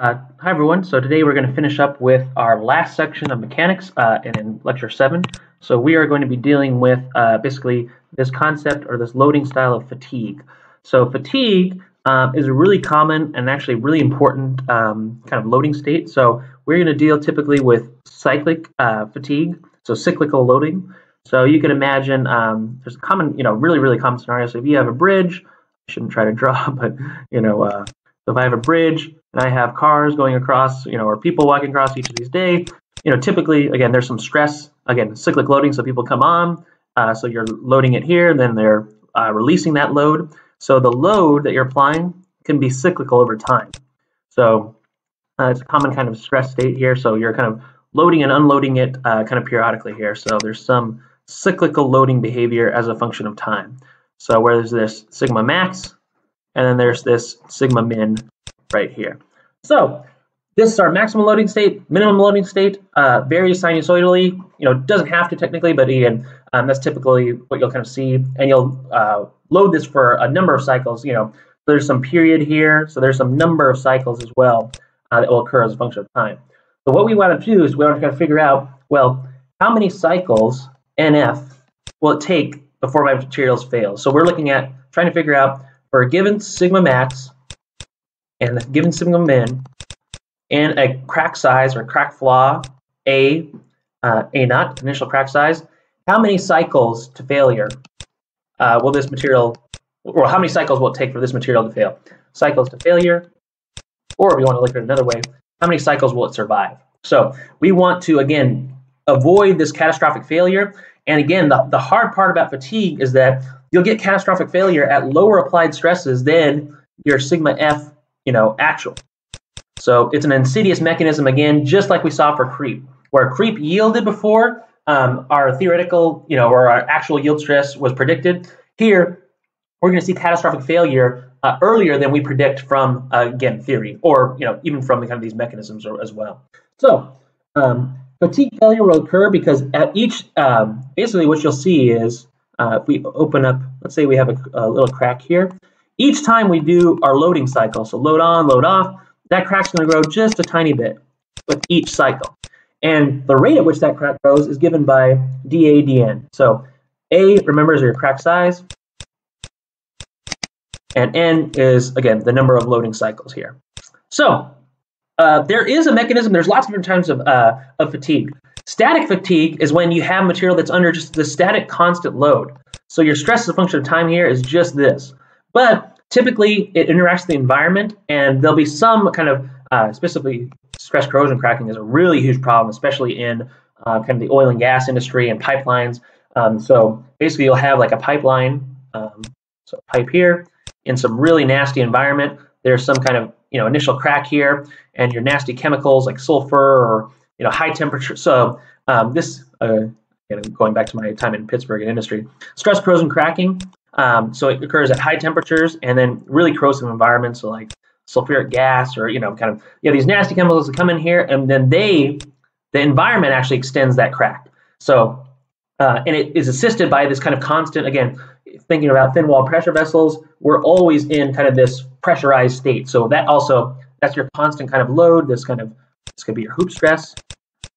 Uh, hi everyone, so today we're going to finish up with our last section of mechanics uh, and in lecture 7. So we are going to be dealing with uh, basically this concept or this loading style of fatigue. So fatigue um, is a really common and actually really important um, kind of loading state. So we're going to deal typically with cyclic uh, fatigue, so cyclical loading. So you can imagine um, there's a common, you know, really, really common scenario. So if you have a bridge, I shouldn't try to draw, but, you know, uh, so if I have a bridge and I have cars going across, you know, or people walking across each of these days, you know, typically, again, there's some stress, again, cyclic loading, so people come on, uh, so you're loading it here, and then they're uh, releasing that load. So the load that you're applying can be cyclical over time. So uh, it's a common kind of stress state here, so you're kind of loading and unloading it uh, kind of periodically here. So there's some cyclical loading behavior as a function of time. So where there's this sigma max, and then there's this sigma min right here. So this is our maximum loading state, minimum loading state, uh, varies sinusoidally. You know, doesn't have to technically, but again, um, that's typically what you'll kind of see. And you'll uh, load this for a number of cycles. You know, there's some period here, so there's some number of cycles as well uh, that will occur as a function of time. So what we want to do is we want to kind of figure out, well, how many cycles NF will it take before my materials fail? So we're looking at trying to figure out for a given sigma max and a given sigma min and a crack size or crack flaw A, uh, A naught, initial crack size, how many cycles to failure uh, will this material, or how many cycles will it take for this material to fail? Cycles to failure, or if you want to look at it another way, how many cycles will it survive? So we want to, again, avoid this catastrophic failure. And again, the, the hard part about fatigue is that you'll get catastrophic failure at lower applied stresses than your sigma F, you know, actual. So it's an insidious mechanism again, just like we saw for creep, where creep yielded before um, our theoretical, you know, or our actual yield stress was predicted. Here, we're going to see catastrophic failure uh, earlier than we predict from uh, again theory, or you know, even from the, kind of these mechanisms as well. So um, fatigue failure will occur because at each, um, basically, what you'll see is uh, if we open up, let's say we have a, a, little crack here. Each time we do our loading cycle, so load on, load off, that crack's going to grow just a tiny bit with each cycle. And the rate at which that crack grows is given by dAdn. So A, remember, is your crack size, and N is, again, the number of loading cycles here. So uh, there is a mechanism, there's lots of different types of, uh, of fatigue. Static fatigue is when you have material that's under just the static constant load. So your stress as a function of time here is just this. But typically it interacts with the environment and there'll be some kind of uh, specifically stress corrosion cracking is a really huge problem, especially in uh, kind of the oil and gas industry and pipelines. Um, so basically you'll have like a pipeline, um, so pipe here in some really nasty environment. There's some kind of you know initial crack here and your nasty chemicals like sulfur or you know, high temperature. So um, this, uh, going back to my time in Pittsburgh in industry, stress corrosion cracking. Um, so it occurs at high temperatures and then really corrosive environments, so like sulfuric gas or you know, kind of yeah, these nasty chemicals that come in here, and then they, the environment actually extends that crack. So uh, and it is assisted by this kind of constant, again, thinking about thin wall pressure vessels, we're always in kind of this pressurized state. So that also, that's your constant kind of load, this kind of this could be your hoop stress,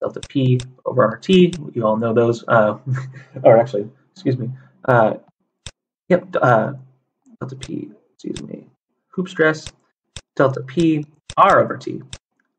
delta P over RT. You all know those. Uh, or actually, excuse me. Uh, yep, uh, delta P, excuse me. Hoop stress, delta P, R over T.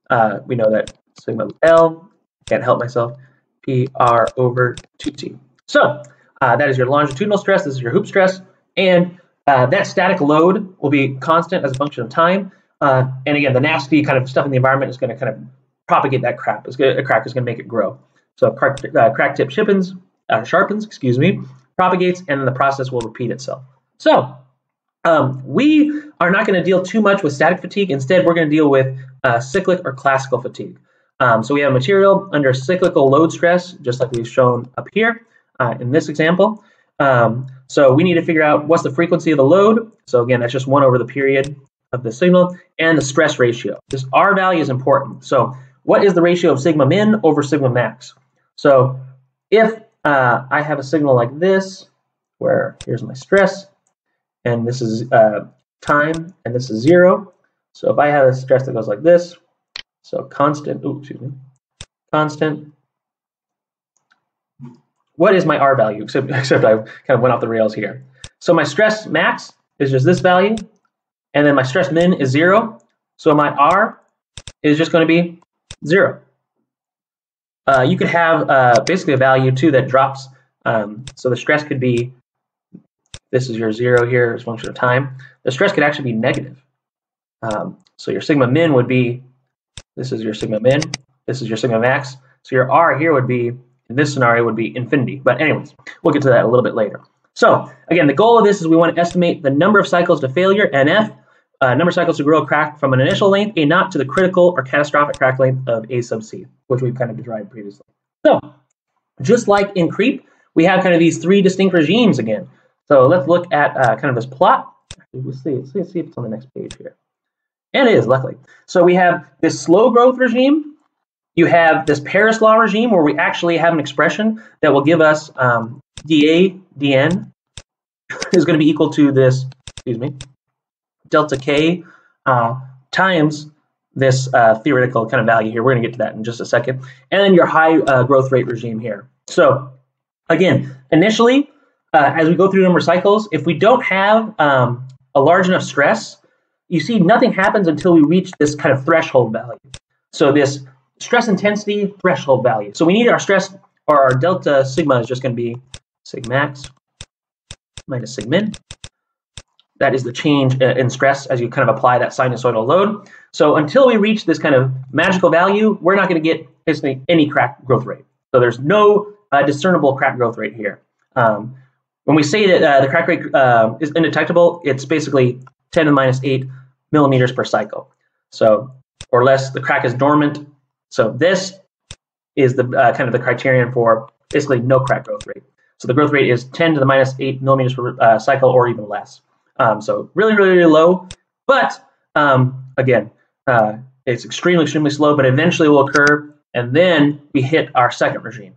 Uh, we know that sigma L, can't help myself, P R over 2T. So uh, that is your longitudinal stress, this is your hoop stress, and uh, that static load will be constant as a function of time. Uh, and again, the nasty kind of stuff in the environment is going to kind of propagate that crap. It's gonna, a crack is going to make it grow. So crack, uh, crack tip sharpens, uh, sharpens, excuse me, propagates, and the process will repeat itself. So um, we are not going to deal too much with static fatigue. Instead, we're going to deal with uh, cyclic or classical fatigue. Um, so we have material under cyclical load stress, just like we've shown up here uh, in this example. Um, so we need to figure out what's the frequency of the load. So again, that's just one over the period of the signal and the stress ratio. This R value is important. So what is the ratio of sigma min over sigma max? So if uh, I have a signal like this, where here's my stress, and this is uh, time, and this is zero, So if I have a stress that goes like this, so constant, ooh, excuse me, constant. What is my R value? Except, except I kind of went off the rails here. So my stress max is just this value, and then my stress min is zero. So my R is just going to be zero. Uh, you could have uh, basically a value too that drops. Um, so the stress could be, this is your zero here as a function of time. The stress could actually be negative. Um, so your sigma min would be, this is your sigma min, this is your sigma max. So your R here would be, in this scenario, would be infinity. But anyways, we'll get to that a little bit later. So again, the goal of this is we want to estimate the number of cycles to failure, NF, uh, number cycles to grow a crack from an initial length A naught to the critical or catastrophic crack length of A sub C, which we've kind of derived previously. So just like in creep, we have kind of these three distinct regimes again. So let's look at uh, kind of this plot. Let's see, let's see, see if it's on the next page here. And it is, luckily. So we have this slow growth regime. You have this Paris law regime where we actually have an expression that will give us um, dA dN is going to be equal to this, excuse me, delta K uh, times this uh, theoretical kind of value here. We're going to get to that in just a second. And then your high uh, growth rate regime here. So again, initially, uh, as we go through number cycles, if we don't have um, a large enough stress, you see nothing happens until we reach this kind of threshold value. So this stress intensity threshold value. So we need our stress, or our delta sigma is just going to be sig max minus sig min. That is the change in stress as you kind of apply that sinusoidal load. So until we reach this kind of magical value, we're not going to get basically any crack growth rate. So there's no uh, discernible crack growth rate here. Um, when we say that uh, the crack rate uh, is indetectable, it's basically 10 to the minus 8 millimeters per cycle. So, or less, the crack is dormant. So this is the uh, kind of the criterion for basically no crack growth rate. So the growth rate is 10 to the minus 8 millimeters per uh, cycle or even less. Um, so really, really, really low. But um, again, uh, it's extremely, extremely slow, but eventually will occur. And then we hit our second regime.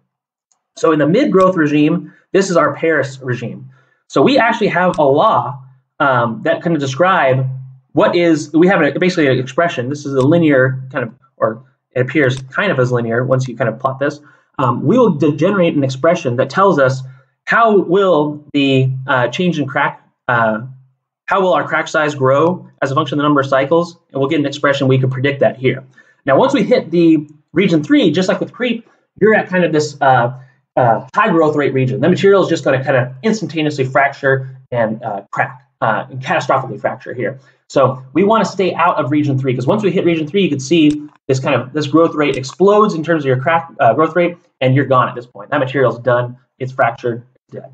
So in the mid-growth regime, this is our Paris regime. So we actually have a law um, that kind of describe what is, we have a, basically an expression. This is a linear kind of, or it appears kind of as linear once you kind of plot this. Um, we will generate an expression that tells us how will the uh, change in crack, uh, how will our crack size grow as a function of the number of cycles? And we'll get an expression we can predict that here. Now, once we hit the region three, just like with creep, you're at kind of this uh, uh high growth rate region. The material is just going to kind of instantaneously fracture and uh, crack, uh, and catastrophically fracture here. So we want to stay out of region three because once we hit region three, you can see this kind of this growth rate explodes in terms of your crack growth rate, and you're gone at this point. That material is done. It's fractured It's dead.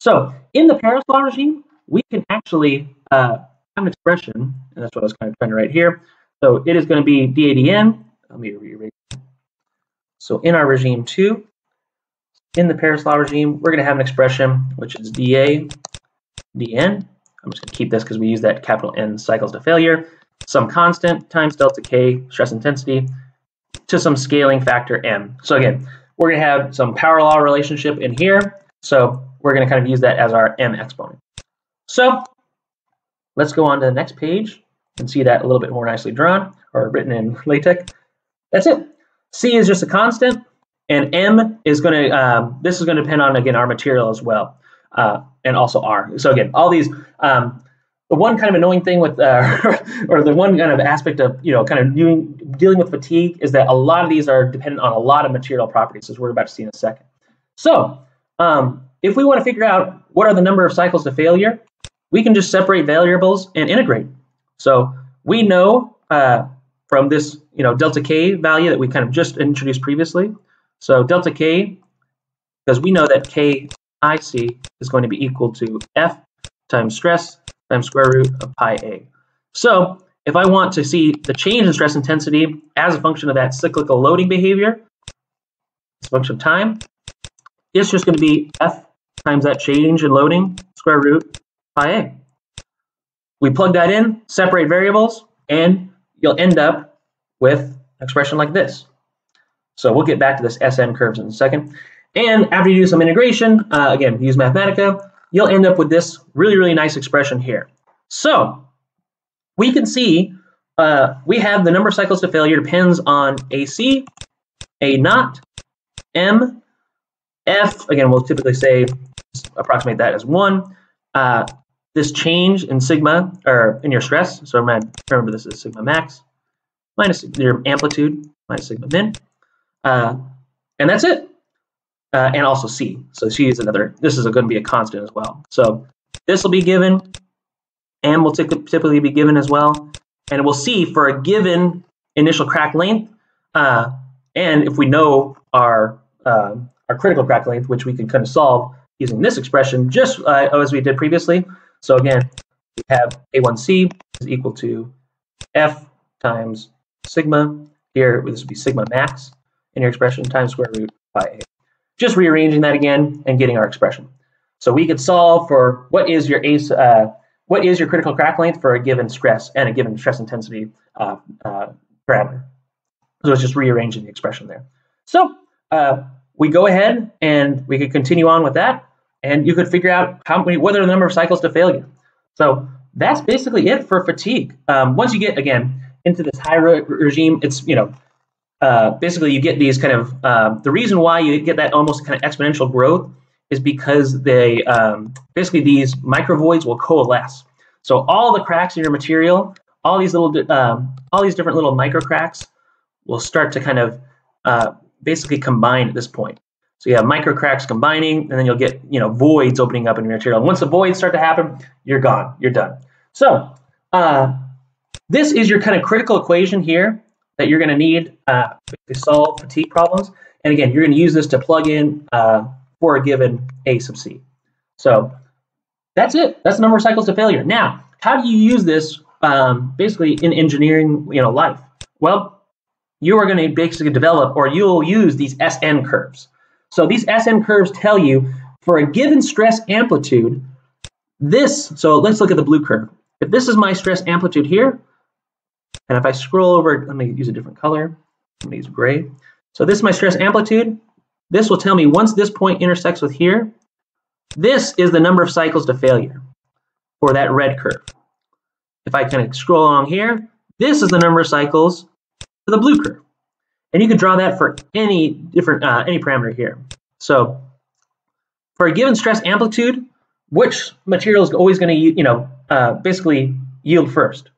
So in the Paris law regime, we can actually uh, an expression, and that's what I was kind of trying to write here. So it is going to be dAdN. Let me reread. So in our regime two, in the Paris law regime, we're going to have an expression which is dA dN. I'm just going to keep this because we use that capital N cycles to failure. Some constant times delta K stress intensity to some scaling factor M. So again, we're going to have some power law relationship in here so we're going to kind of use that as our m exponent. So let's go on to the next page and see that a little bit more nicely drawn or written in LaTeX. That's it. C is just a constant, and m is going to, um, this is going to depend on, again, our material as well, uh, and also r. So again, all these, um, the one kind of annoying thing with, uh, or the one kind of aspect of, you know, kind of doing, dealing with fatigue is that a lot of these are dependent on a lot of material properties, as we're about to see in a second. So um, if we want to figure out what are the number of cycles to failure, we can just separate variables and integrate. So we know uh, from this, you know, delta k value that we kind of just introduced previously. So delta k, because we know that k IC is going to be equal to F times stress times square root of pi A. So if I want to see the change in stress intensity as a function of that cyclical loading behavior, it's a function of time, it's just going to be f times that change in loading, square root pi a. We plug that in, separate variables, and you'll end up with an expression like this. So we'll get back to this SN curves in a second. And after you do some integration, uh, again, use Mathematica, you'll end up with this really, really nice expression here. So we can see uh, we have the number of cycles to failure depends on AC, A naught, M, F, again, we'll typically say, approximate that as one. Uh, this change in sigma, or in your stress, so remember this is sigma max, minus your amplitude, minus sigma min. Uh, and that's it. Uh, and also C. So C is another, this is going to be a constant as well. So this will be given, and will typically be given as well. And we'll see for a given initial crack length, uh, and if we know our, uh, our critical crack length, which we can kind of solve using this expression, just uh, as we did previously. So again, we have A1C is equal to F times sigma. Here, this would be sigma max in your expression times square root by A. Just rearranging that again and getting our expression. So we could solve for what is your ACE, uh, what is your critical crack length for a given stress and a given stress intensity uh, uh, parameter. So it's just rearranging the expression there. So uh, we go ahead and we could continue on with that, and you could figure out how many, what are the number of cycles to failure. So that's basically it for fatigue. Um, once you get again into this high re regime, it's you know uh, basically you get these kind of um, the reason why you get that almost kind of exponential growth is because they um, basically these microvoids will coalesce. So all the cracks in your material, all these little um, all these different little micro cracks will start to kind of uh, basically combine at this point. So you have micro cracks combining, and then you'll get you know voids opening up in your material. And once the voids start to happen, you're gone. You're done. So uh, this is your kind of critical equation here that you're going to need uh, to solve fatigue problems. And again, you're going to use this to plug in uh, for a given A sub C. So that's it. That's the number of cycles to failure. Now, how do you use this um, basically in engineering you know, life? Well, you are going to basically develop or you'll use these SN curves. So these SN curves tell you for a given stress amplitude, this, so let's look at the blue curve. If this is my stress amplitude here, and if I scroll over, let me use a different color. I'm gonna use gray. So this is my stress amplitude. This will tell me once this point intersects with here, this is the number of cycles to failure for that red curve. If I kind of scroll along here, this is the number of cycles for the blue curve. And you can draw that for any different, uh, any parameter here. So for a given stress amplitude, which material is always going to, you know, uh, basically yield first?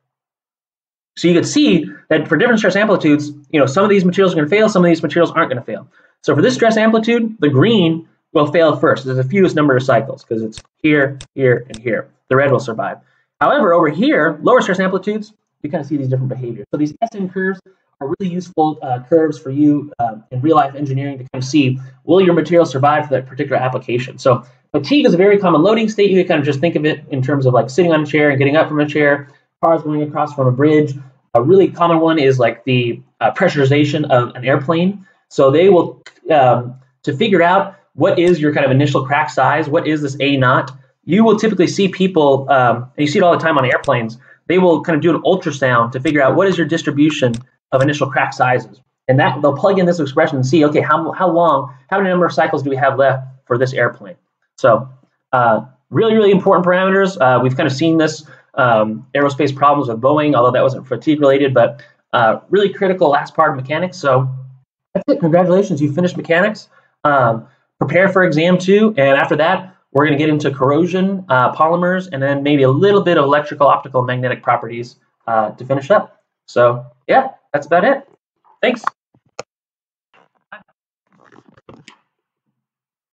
So you can see that for different stress amplitudes, you know, some of these materials are going to fail, some of these materials aren't going to fail. So for this stress amplitude, the green will fail first. There's the fewest number of cycles because it's here, here, and here. The red will survive. However, over here, lower stress amplitudes, you kind of see these different behaviors. So these SN curves are really useful uh, curves for you uh, in real life engineering to kind of see will your material survive for that particular application. So fatigue is a very common loading state. You can kind of just think of it in terms of like sitting on a chair and getting up from a chair, cars going across from a bridge. A really common one is like the uh, pressurization of an airplane. So they will, um, to figure out what is your kind of initial crack size, what is this A naught, you will typically see people, um, and you see it all the time on airplanes, they will kind of do an ultrasound to figure out what is your distribution of initial crack sizes. And that they'll plug in this expression and see, okay, how, how long, how many number of cycles do we have left for this airplane? So uh, really, really important parameters. Uh, we've kind of seen this um, aerospace problems with Boeing, although that wasn't fatigue related, but uh, really critical last part of mechanics. So that's it. Congratulations, you finished mechanics. Um, prepare for exam two, and after that, we're going to get into corrosion, uh, polymers, and then maybe a little bit of electrical, optical, magnetic properties uh, to finish up. So yeah, that's about it. Thanks.